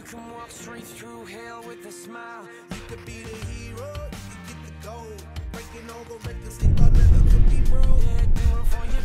You can walk straight through hell with a smile. you could be the hero, you could get the gold. Breaking all the records they thought never could be broke. Yeah, do it for your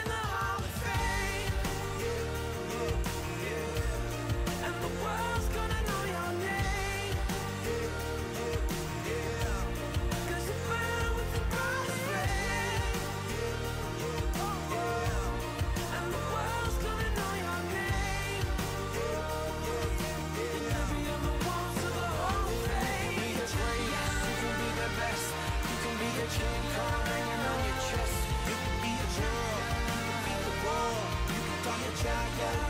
Chaka